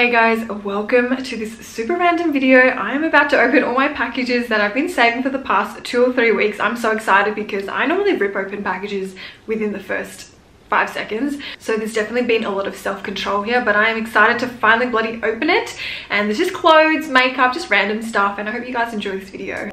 Hey guys, welcome to this super random video. I am about to open all my packages that I've been saving for the past two or three weeks. I'm so excited because I normally rip open packages within the first five seconds. So there's definitely been a lot of self-control here, but I am excited to finally bloody open it. And there's just clothes, makeup, just random stuff. And I hope you guys enjoy this video.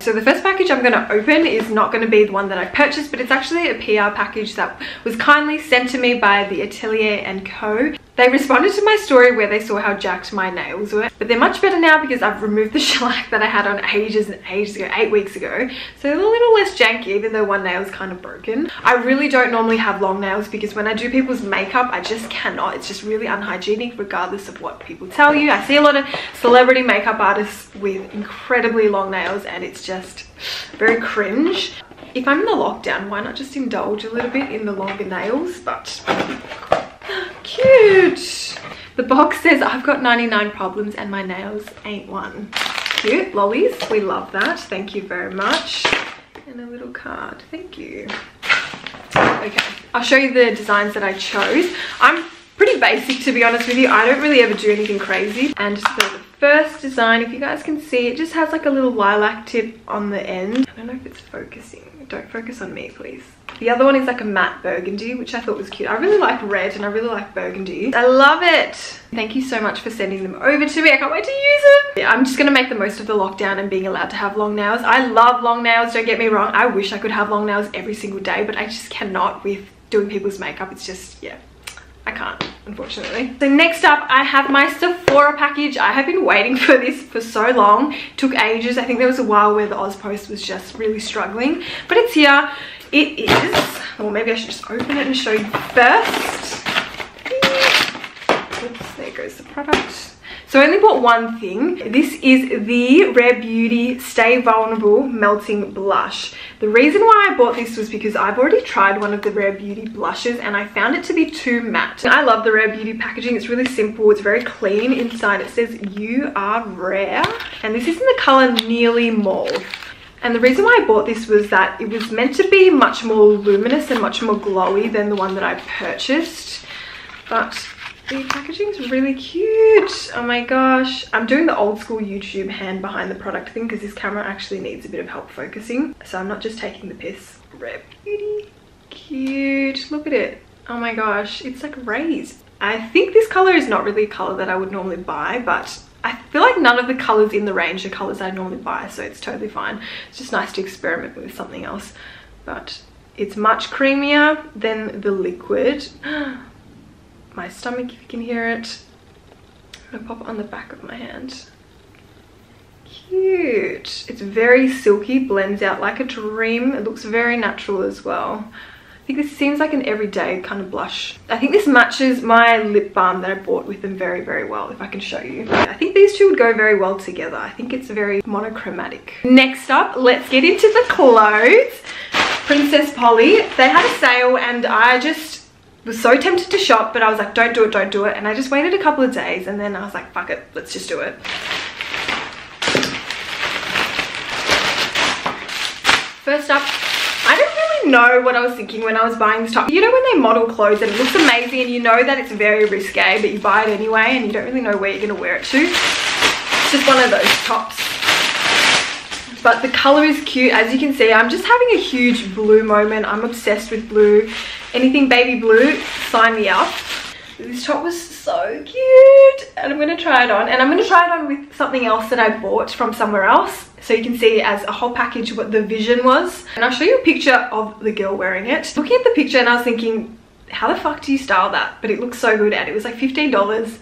So the first package I'm going to open is not going to be the one that I purchased, but it's actually a PR package that was kindly sent to me by the Atelier & Co. They responded to my story where they saw how jacked my nails were, but they're much better now because I've removed the shellac that I had on ages and ages ago, eight weeks ago. So they're a little less janky, even though one nail is kind of broken. I really don't normally have long nails because when I do people's makeup, I just cannot. It's just really unhygienic regardless of what people tell you. I see a lot of celebrity makeup artists with incredibly long nails and it's just very cringe. If I'm in the lockdown, why not just indulge a little bit in the longer nails? But Cute. The box says I've got 99 problems and my nails ain't one. Cute. Lollies. We love that. Thank you very much. And a little card. Thank you. Okay. I'll show you the designs that I chose. I'm pretty basic to be honest with you. I don't really ever do anything crazy. And the first design, if you guys can see, it just has like a little lilac tip on the end. I don't know if it's focusing. Don't focus on me, please. The other one is like a matte burgundy, which I thought was cute. I really like red and I really like burgundy. I love it. Thank you so much for sending them over to me. I can't wait to use them. Yeah, I'm just going to make the most of the lockdown and being allowed to have long nails. I love long nails, don't get me wrong. I wish I could have long nails every single day, but I just cannot with doing people's makeup. It's just, yeah, I can't unfortunately. So next up I have my Sephora package. I have been waiting for this for so long. It took ages. I think there was a while where the Auspost was just really struggling. But it's here. It is, or maybe I should just open it and show you first. Oops, there goes the product. So I only bought one thing. This is the Rare Beauty Stay Vulnerable Melting Blush. The reason why I bought this was because I've already tried one of the Rare Beauty blushes and I found it to be too matte. I love the Rare Beauty packaging. It's really simple. It's very clean. Inside it says, you are rare. And this is in the color Nearly Mauve. And the reason why I bought this was that it was meant to be much more luminous and much more glowy than the one that I purchased. But the packaging is really cute. Oh my gosh. I'm doing the old school YouTube hand behind the product thing because this camera actually needs a bit of help focusing. So I'm not just taking the piss. Rare Beauty. Cute. Look at it. Oh my gosh. It's like raised. I think this color is not really a color that I would normally buy, but I feel like none of the colors in the range are colors I normally buy, so it's totally fine. It's just nice to experiment with something else. But it's much creamier than the liquid. my stomach if you can hear it. I'm gonna pop it on the back of my hand. Cute. It's very silky, blends out like a dream. It looks very natural as well. I think this seems like an everyday kind of blush. I think this matches my lip balm that I bought with them very, very well, if I can show you. I think these two would go very well together. I think it's very monochromatic. Next up, let's get into the clothes. Princess Polly. They had a sale and I just was so tempted to shop, but I was like, don't do it, don't do it. And I just waited a couple of days and then I was like, fuck it, let's just do it. First up, I don't really know what I was thinking when I was buying this top. You know when they model clothes and it looks amazing and you know that it's very risque, but you buy it anyway and you don't really know where you're gonna wear it to. It's just one of those tops but the color is cute. As you can see i'm just having a huge blue moment. I'm obsessed with blue. Anything baby blue sign me up. This top was so cute. And i'm to try it on. And i'm to try it on with something else that i bought from somewhere else. So you can see as a whole package what the vision was. And i'll show you a picture of the girl wearing it. Looking at the picture and i was thinking how the fuck do you style that? But it looks so good and it was like 15 dollars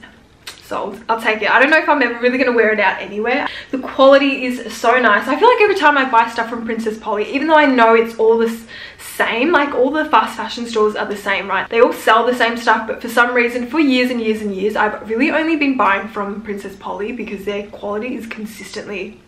I'll take it. I don't know if I'm ever really going to wear it out anywhere. The quality is so nice. I feel like every time I buy stuff from Princess Polly, even though I know it's all the same, like all the fast fashion stores are the same, right? They all sell the same stuff, but for some reason, for years and years and years, I've really only been buying from Princess Polly because their quality is consistently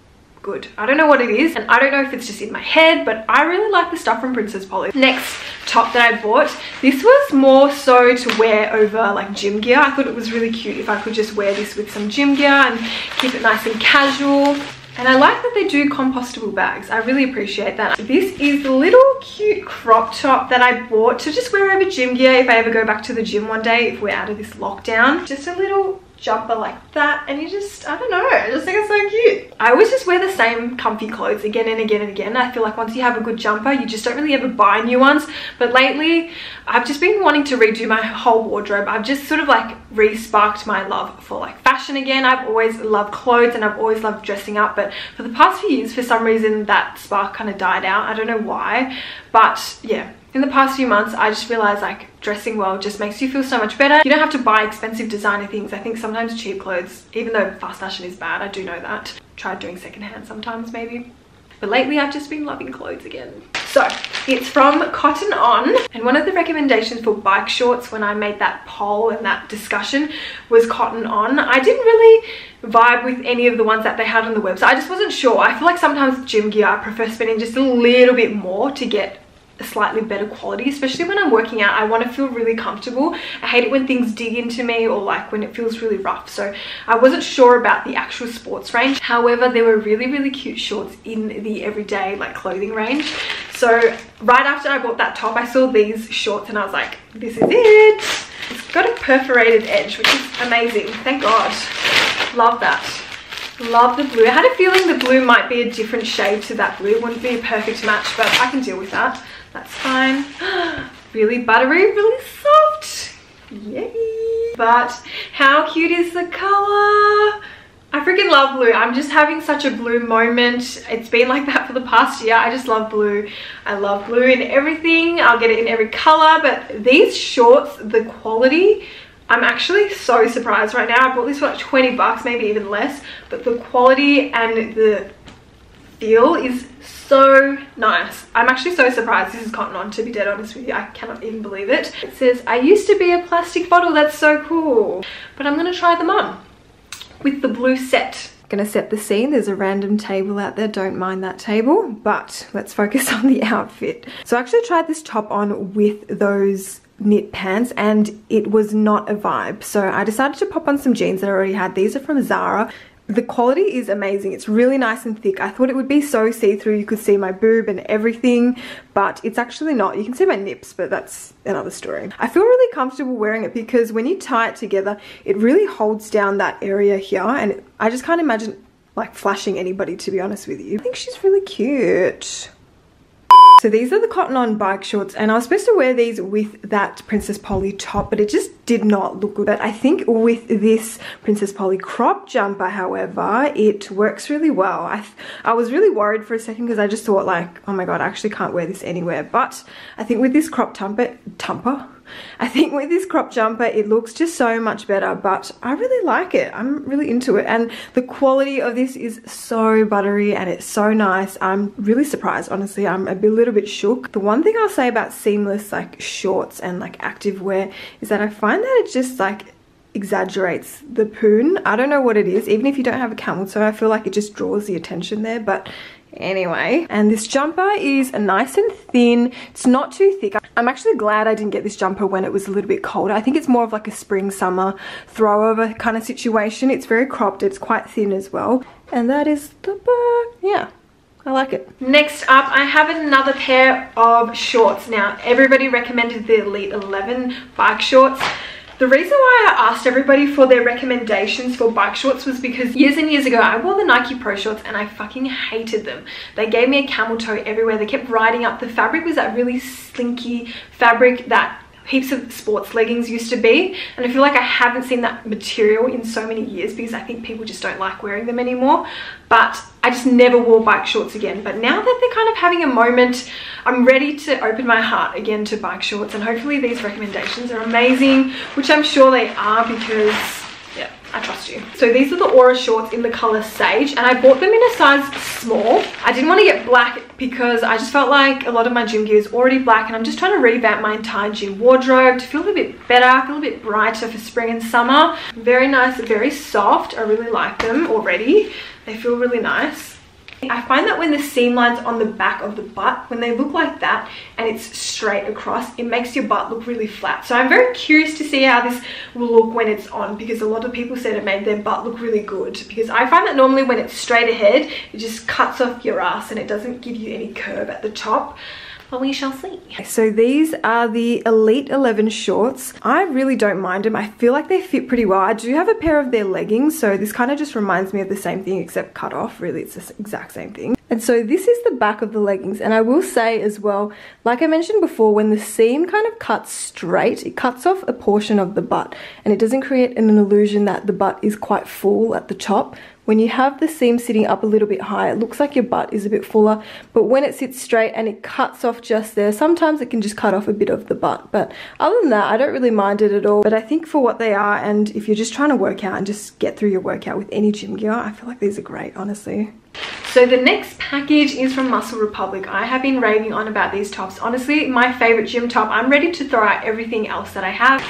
good. I don't know what it is and I don't know if it's just in my head but I really like the stuff from Princess Polly. Next top that I bought. This was more so to wear over like gym gear. I thought it was really cute if I could just wear this with some gym gear and keep it nice and casual. And I like that they do compostable bags. I really appreciate that. This is the little cute crop top that I bought to just wear over gym gear if I ever go back to the gym one day if we're out of this lockdown. Just a little jumper like that and you just I don't know I just think it's so cute. I always just wear the same comfy clothes again and again and again. I feel like once you have a good jumper you just don't really ever buy new ones. But lately I've just been wanting to redo my whole wardrobe. I've just sort of like re-sparked my love for like fashion again. I've always loved clothes and I've always loved dressing up but for the past few years for some reason that spark kind of died out. I don't know why but yeah in the past few months I just realized like dressing well just makes you feel so much better. You don't have to buy expensive designer things. I think sometimes cheap clothes even though fast fashion is bad I do know that. Tried doing secondhand sometimes maybe. But lately I've just been loving clothes again. So it's from Cotton On and one of the recommendations for bike shorts when I made that poll and that discussion was Cotton On. I didn't really vibe with any of the ones that they had on the website. I just wasn't sure. I feel like sometimes gym gear I prefer spending just a little bit more to get slightly better quality especially when I'm working out. I want to feel really comfortable. I hate it when things dig into me or like when it feels really rough. So I wasn't sure about the actual sports range. However there were really really cute shorts in the everyday like clothing range. So right after I bought that top I saw these shorts and I was like this is it. It's got a perforated edge which is amazing. Thank god. Love that. Love the blue. I had a feeling the blue might be a different shade to that blue. Wouldn't be a perfect match but i can deal with that that's fine. really buttery, really soft. Yay. But how cute is the color? I freaking love blue. I'm just having such a blue moment. It's been like that for the past year. I just love blue. I love blue in everything. I'll get it in every color. But these shorts, the quality, I'm actually so surprised right now. I bought this for like 20 bucks, maybe even less. But the quality and the feel is so nice. I'm actually so surprised this is cotton on to be dead honest with you. I cannot even believe it. It says, I used to be a plastic bottle. That's so cool. But I'm going to try them on with the blue set gonna set the scene there's a random table out there don't mind that table but let's focus on the outfit so i actually tried this top on with those knit pants and it was not a vibe so i decided to pop on some jeans that i already had these are from zara the quality is amazing. It's really nice and thick. I thought it would be so see-through. You could see my boob and everything, but it's actually not. You can see my nips, but that's another story. I feel really comfortable wearing it because when you tie it together, it really holds down that area here. And I just can't imagine like flashing anybody, to be honest with you. I think she's really cute. So these are the cotton on bike shorts and I was supposed to wear these with that Princess Polly top but it just did not look good. But I think with this Princess Polly crop jumper however it works really well. I, I was really worried for a second because I just thought like oh my god I actually can't wear this anywhere but I think with this crop tumper, tumper I think with this crop jumper, it looks just so much better, but I really like it. I'm really into it. And the quality of this is so buttery and it's so nice. I'm really surprised, honestly. I'm a, little bit shook. The one thing I'll say about seamless like shorts and like active wear is that I find that it just like exaggerates the poon. I don't know what it is. Even if you don't have a camel toe, I feel like it just draws the attention there. But anyway. And this jumper is nice and thin. It's not too thick. I'm actually glad i didn't get this jumper when it was a little bit colder. I think it's more of like a spring summer throw over kind of situation. It's very cropped. It's quite thin as well. And that is the back yeah. I like it. Next up, I have another pair of shorts. Now, everybody recommended the Elite 11 bike shorts. The reason why I asked everybody for their recommendations for bike shorts was because years and years ago I wore the Nike Pro shorts and I fucking hated them. They gave me a camel toe everywhere. They kept riding up. The fabric was that really slinky fabric that heaps of sports leggings used to be. And I feel like I haven't seen that material in so many years because I think people just don't like wearing them anymore. But I just never wore bike shorts again. But now that they're kind of having a moment I'm ready to open my heart again to bike shorts. And hopefully these recommendations are amazing which I'm sure they are because yeah I trust you. So these are the Aura shorts in the color Sage and I bought them in a size small. I didn't want to get black because I just felt like a lot of my gym gear is already black and I'm just trying to revamp my entire gym wardrobe to feel a bit better, feel a little bit brighter for spring and summer. Very nice, very soft. I really like them already. They feel really nice. I find that when the seam lines on the back of the butt, when they look like that and it's straight across, it makes your butt look really flat. So I'm very curious to see how this will look when it's on because a lot of people said it made their butt look really good because I find that normally when it's straight ahead, it just cuts off your ass and it doesn't give you any curve at the top but we shall see. So these are the Elite 11 shorts. I really don't mind them. I feel like they fit pretty well. I do have a pair of their leggings, so this kind of just reminds me of the same thing except cut off. Really, it's the exact same thing. And so this is the back of the leggings. And I will say as well, like I mentioned before, when the seam kind of cuts straight, it cuts off a portion of the butt and it doesn't create an illusion that the butt is quite full at the top. When you have the seam sitting up a little bit higher, it looks like your butt is a bit fuller, but when it sits straight and it cuts off just there, sometimes it can just cut off a bit of the butt. But other than that, I don't really mind it at all. But I think for what they are, and if you're just trying to work out and just get through your workout with any gym gear, I feel like these are great, honestly. So the next package is from Muscle Republic. I have been raving on about these tops. Honestly, my favorite gym top. I'm ready to throw out everything else that I have.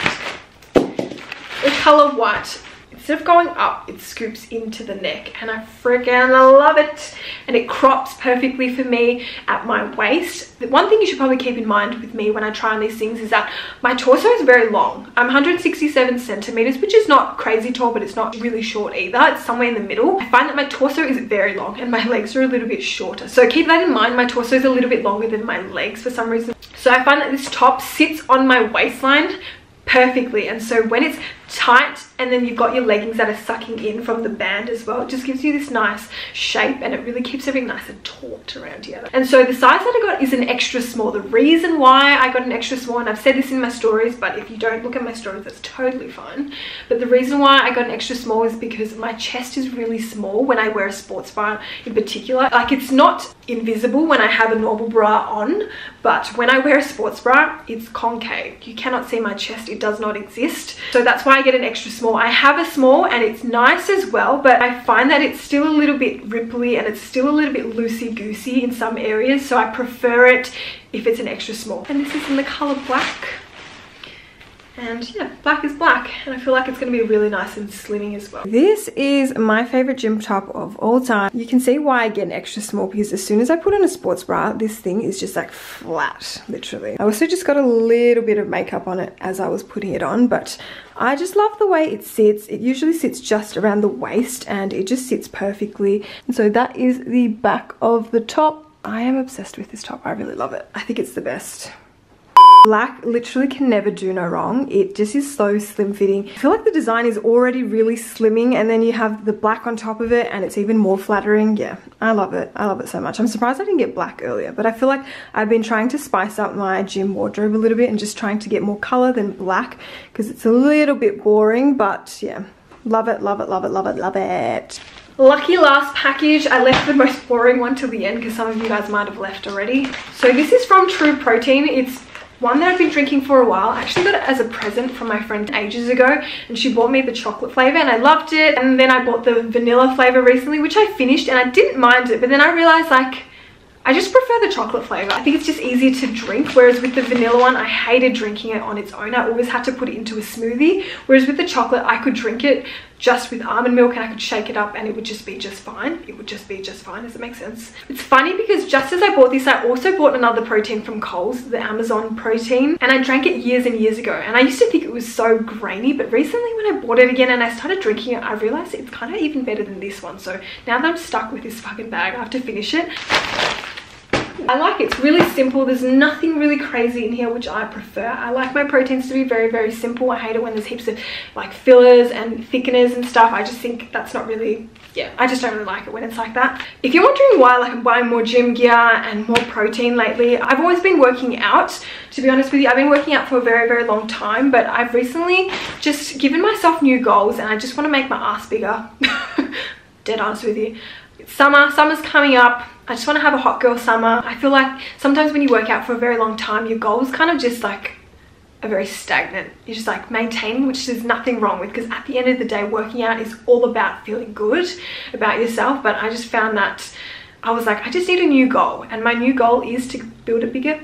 The color white instead of going up it scoops into the neck and I freaking love it. And it crops perfectly for me at my waist. The one thing you should probably keep in mind with me when I try on these things is that my torso is very long. I'm 167 centimeters which is not crazy tall but it's not really short either. It's somewhere in the middle. I find that my torso is very long and my legs are a little bit shorter. So keep that in mind. My torso is a little bit longer than my legs for some reason. So I find that this top sits on my waistline perfectly. And so when it's tight and then you've got your leggings that are sucking in from the band as well. It just gives you this nice shape and it really keeps everything nice and taut around here and so the size that I got is an extra small. The reason why I got an extra small and I've said this in my stories but if you don't look at my stories that's totally fine. But the reason why I got an extra small is because my chest is really small when I wear a sports bra in particular. Like it's not invisible when I have a normal bra on but when I wear a sports bra it's concave. You cannot see my chest. It does not exist. So that's why I get an extra small. I have a small and it's nice as well, but I find that it's still a little bit ripply and it's still a little bit loosey-goosey in some areas. So I prefer it if it's an extra small. And this is in the color black and yeah black is black and I feel like it's to be really nice and slimming as well. This is my favorite gym top of all time. You can see why I get an extra small because as soon as I put on a sports bra this thing is just like flat literally. I also just got a little bit of makeup on it as I was putting it on but I just love the way it sits. It usually sits just around the waist and it just sits perfectly. And so that is the back of the top. I am obsessed with this top. I really love it. I think it's the best. Black literally can never do no wrong. It just is so slim fitting. I feel like the design is already really slimming and then you have the black on top of it and it's even more flattering. Yeah, I love it. I love it so much. I'm surprised I didn't get black earlier, but I feel like I've been trying to spice up my gym wardrobe a little bit and just trying to get more color than black because it's a little bit boring, but yeah, love it, love it, love it, love it, love it. Lucky last package. I left the most boring one till the end because some of you guys might have left already. So this is from True Protein. It's one that I've been drinking for a while. I actually got it as a present from my friend ages ago and she bought me the chocolate flavor and I loved it. And then I bought the vanilla flavor recently, which I finished and I didn't mind it. But then I realized like, I just prefer the chocolate flavor. I think it's just easier to drink, whereas with the vanilla one, I hated drinking it on its own. I always had to put it into a smoothie, whereas with the chocolate, I could drink it just with almond milk and I could shake it up and it would just be just fine. It would just be just fine. Does it make sense? It's funny because just as I bought this, I also bought another protein from Coles, the Amazon protein, and I drank it years and years ago. And I used to think it was so grainy, but recently when I bought it again and I started drinking it, I realized it's kind of even better than this one. So now that I'm stuck with this fucking bag, I have to finish it. I like it. It's really simple. There's nothing really crazy in here, which I prefer. I like my proteins to be very, very simple. I hate it when there's heaps of like fillers and thickeners and stuff. I just think that's not really, yeah, I just don't really like it when it's like that. If you're wondering why like I'm buying more gym gear and more protein lately, I've always been working out. To be honest with you, I've been working out for a very, very long time, but I've recently just given myself new goals and I just want to make my ass bigger. Dead honest with you. Summer, summer's coming up I just want to have a hot girl summer. I feel like sometimes when you work out for a very long time, your goals kind of just like are very stagnant. You're just like maintaining, which there's nothing wrong with because at the end of the day, working out is all about feeling good about yourself. But I just found that I was like, I just need a new goal. And my new goal is to build a bigger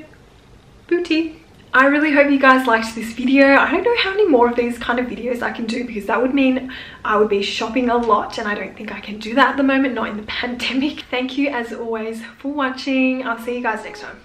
booty I really hope you guys liked this video. I don't know how many more of these kind of videos I can do because that would mean I would be shopping a lot and I don't think I can do that at the moment, not in the pandemic. Thank you as always for watching. I'll see you guys next time.